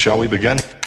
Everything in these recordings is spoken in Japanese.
Shall we begin?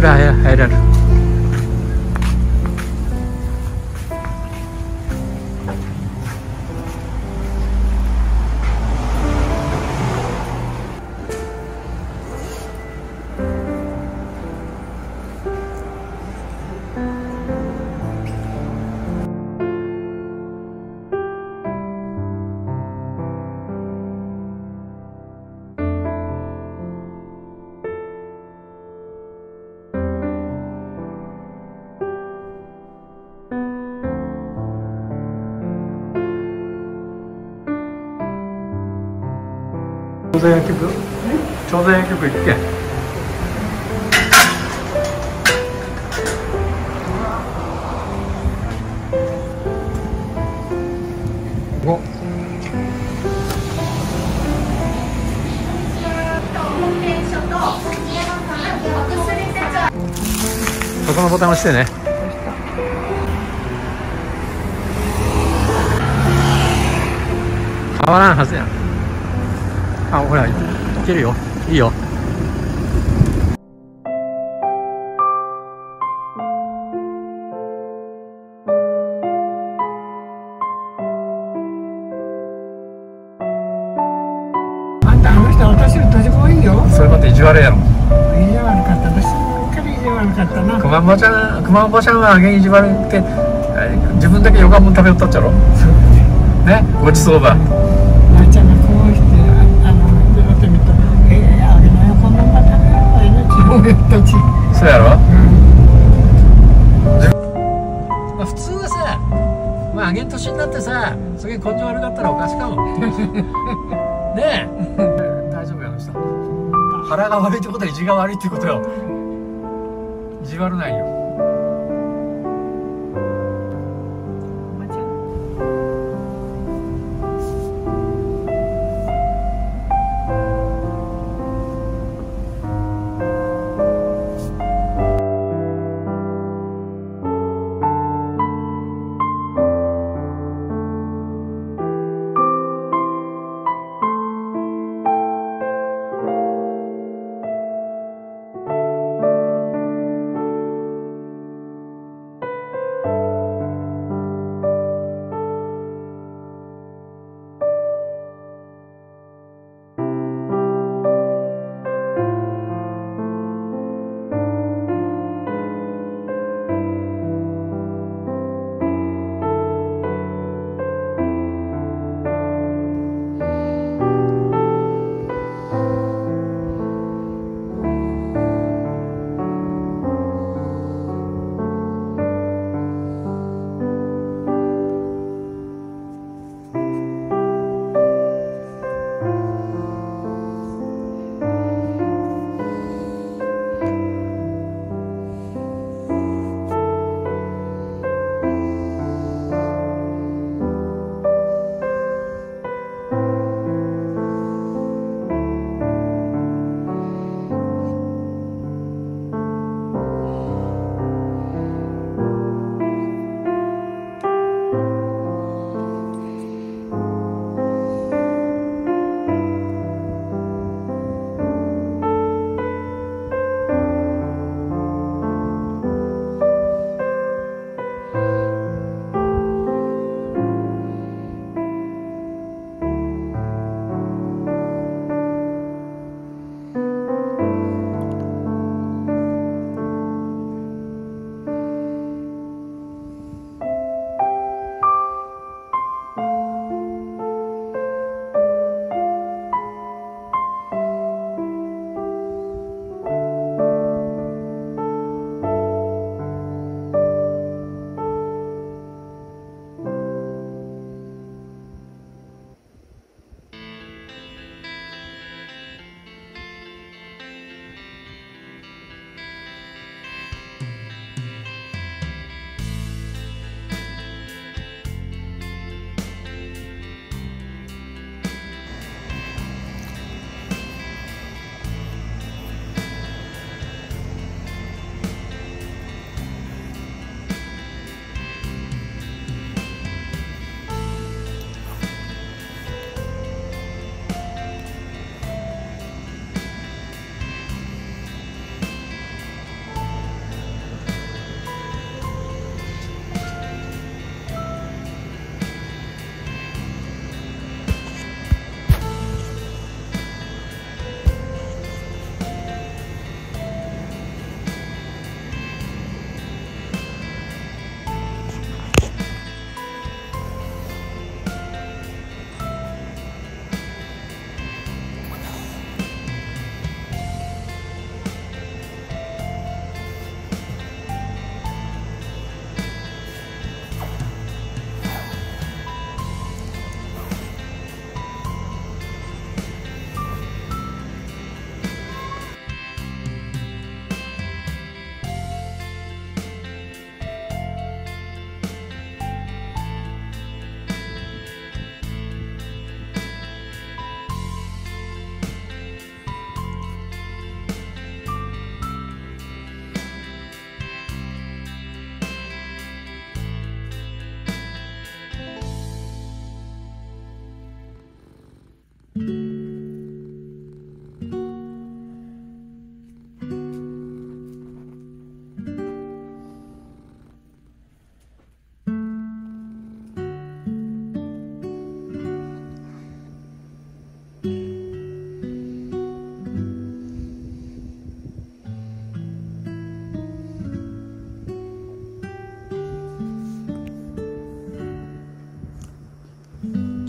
は入ら鮮薬局朝鮮薬局行っておそこのボタン押してね変わらんはずやんあほらいけるよ。いいよ。あんたあの人私より年多いよ。そういうこと意地悪やろ。意地悪かった私ばっかり意地悪かったな。熊本ちゃん熊本ちゃんはあげ意地悪ってえ自分だけよかもん食べよったっちゃろ。そうね。ごちそうだたちそうやろ、うん、普通はさまあげん年になってさすげえ根性悪かったらおかしかも。ねえ。大丈夫やの人腹が悪いってことは意地が悪いってことよ。意地悪ないよ。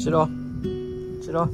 チロチロ